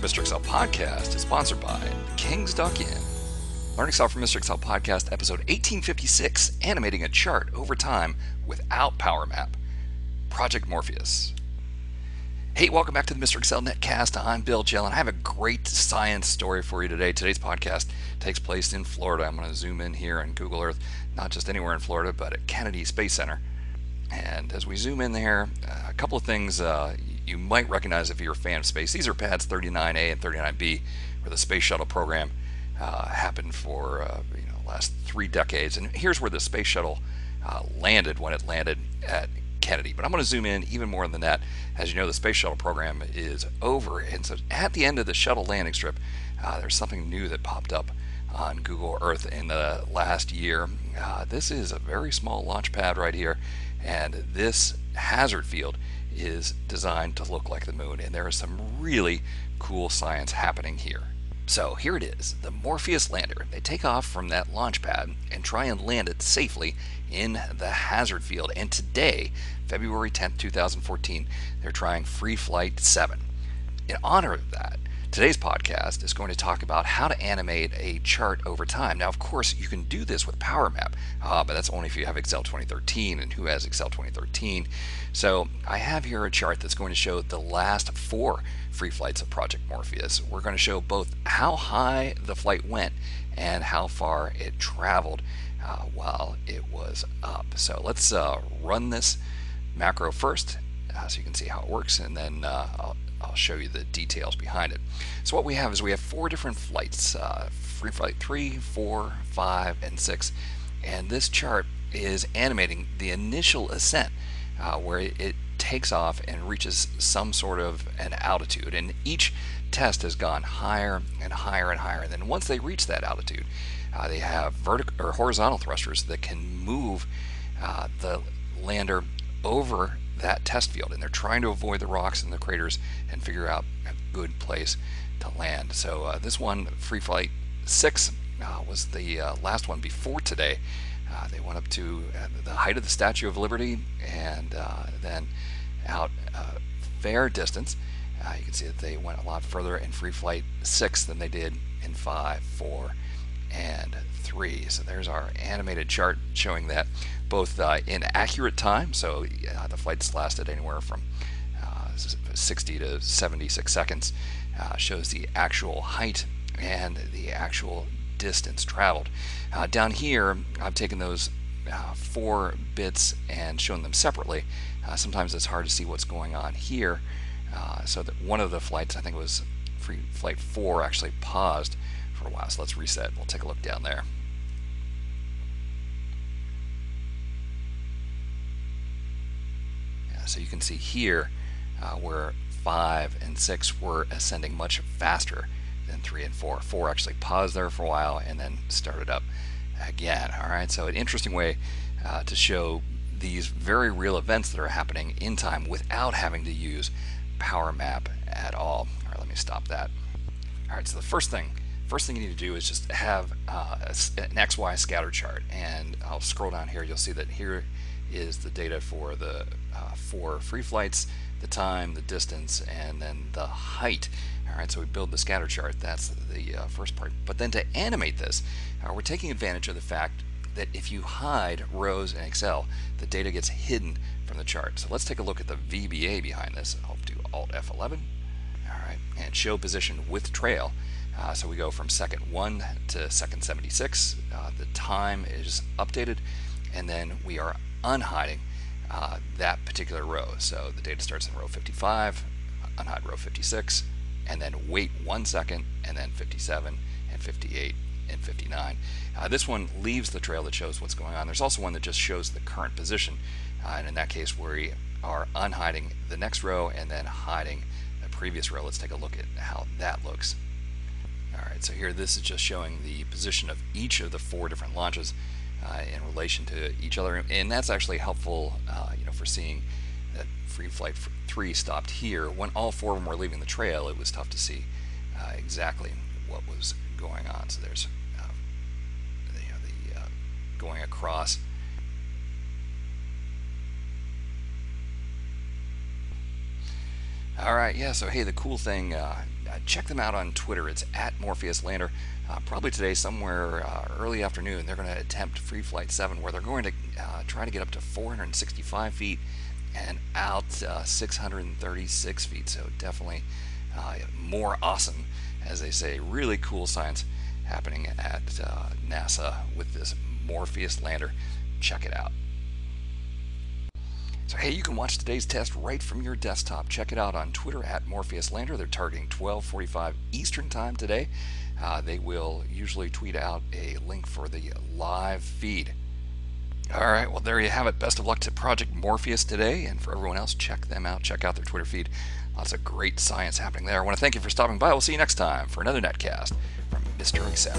Mr. Excel Podcast is sponsored by King's Duck Inn. Learning Excel from Mr. Excel Podcast, episode 1856, animating a chart over time without Power Map. Project Morpheus. Hey, welcome back to the Mr. Excel Netcast. I'm Bill Jelen. I have a great science story for you today. Today's podcast takes place in Florida. I'm going to zoom in here on Google Earth, not just anywhere in Florida, but at Kennedy Space Center. And as we zoom in there, uh, a couple of things uh, you might recognize if you're a fan of space. These are pads 39A and 39B, where the space shuttle program uh, happened for you know last three decades. And here's where the space shuttle landed when it landed at Kennedy. But I'm going to zoom in even more than that. As you know, the space shuttle program is over, and so at the end of the shuttle landing strip, uh, there's something new that popped up on Google Earth in the last year. Uh, this is a very small launch pad right here, and this hazard field is designed to look like the moon, and there is some really cool science happening here. So here it is, the Morpheus lander. They take off from that launch pad and try and land it safely in the hazard field. And today, February 10th, 2014, they're trying Free Flight 7. In honor of that, Today's podcast is going to talk about how to animate a chart over time. Now, of course, you can do this with PowerMap, uh, but that's only if you have Excel 2013 and who has Excel 2013. So I have here a chart that's going to show the last four free flights of Project Morpheus. We're going to show both how high the flight went and how far it traveled uh, while it was up. So let's uh, run this macro first uh, so you can see how it works and then uh, I'll I'll show you the details behind it. So what we have is we have four different flights, uh, free flight 3, 4, 5, and 6. And this chart is animating the initial ascent uh, where it takes off and reaches some sort of an altitude. And each test has gone higher and higher and higher. And then once they reach that altitude, uh, they have vertical or horizontal thrusters that can move uh, the lander over that test field and they're trying to avoid the rocks and the craters and figure out a good place to land. So uh, this one, Free Flight 6, uh, was the uh, last one before today. Uh, they went up to uh, the height of the Statue of Liberty and uh, then out a fair distance. you can see that they went a lot further in Free Flight 6 than they did in 5, 4, and 3. So there's our animated chart showing that both uh, in accurate time, so uh, the flights lasted anywhere from uh, 60 to 76 seconds, uh, shows the actual height and the actual distance traveled. Uh, down here, I've taken those uh, four bits and shown them separately. sometimes it's hard to see what's going on here. so that one of the flights, I think it was flight 4, actually paused for a while. So let's reset. We'll take a look down there. So you can see here uh, where 5 and 6 were ascending much faster than 3 and 4. 4 actually paused there for a while and then started up again. All right, so an interesting way uh, to show these very real events that are happening in time without having to use Power Map at all. All right, let me stop that. All right, so the first thing first thing you need to do is just have uh, an XY scatter chart and I'll scroll down here you'll see that here is the data for the uh, four free flights, the time, the distance, and then the height. All right, so we build the scatter chart. That's the uh, first part. But then to animate this, uh, we're taking advantage of the fact that if you hide rows in Excel, the data gets hidden from the chart. So let's take a look at the VBA behind this. I'll do Alt F11. All right, and show position with trail. Uh, so we go from second 1 to second 76. Uh, the time is updated, and then we are unhiding uh, that particular row. So the data starts in row 55, unhide row 56, and then wait one second, and then 57 and 58 and 59. Uh, this one leaves the trail that shows what's going on. There's also one that just shows the current position, uh, and in that case we are unhiding the next row and then hiding the previous row. Let's take a look at how that looks. Alright, so here this is just showing the position of each of the four different launches uh, in relation to each other. And that's actually helpful uh, you know, for seeing that Free Flight 3 stopped here. When all four of them were leaving the trail, it was tough to see uh, exactly what was going on. So there's uh, you know, the uh, going across. All right, yeah. So hey, the cool thing, uh, uh, check them out on Twitter. It's at Morpheus Lander. Uh, probably today, somewhere uh, early afternoon, they're going to attempt Free Flight 7, where they're going to uh, try to get up to 465 feet and out uh, 636 feet. So definitely more awesome, as they say. Really cool science happening at NASA with this Morpheus lander. Check it out. So hey, you can watch today's test right from your desktop. Check it out on Twitter at Morpheus Lander. They're targeting 12:45 Eastern Time today. Uh, they will usually tweet out a link for the live feed. All right, well there you have it. Best of luck to Project Morpheus today, and for everyone else, check them out. Check out their Twitter feed. Lots of great science happening there. I want to thank you for stopping by. We'll see you next time for another netcast from Mr. Excel.